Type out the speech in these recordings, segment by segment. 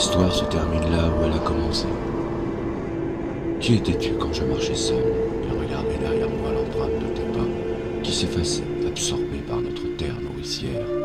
L'histoire se termine là où elle a commencé. Qui étais-tu quand je marchais seul et regardais derrière moi l'empreinte de tes pas qui s'effaçait, absorbée par notre terre nourricière?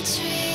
the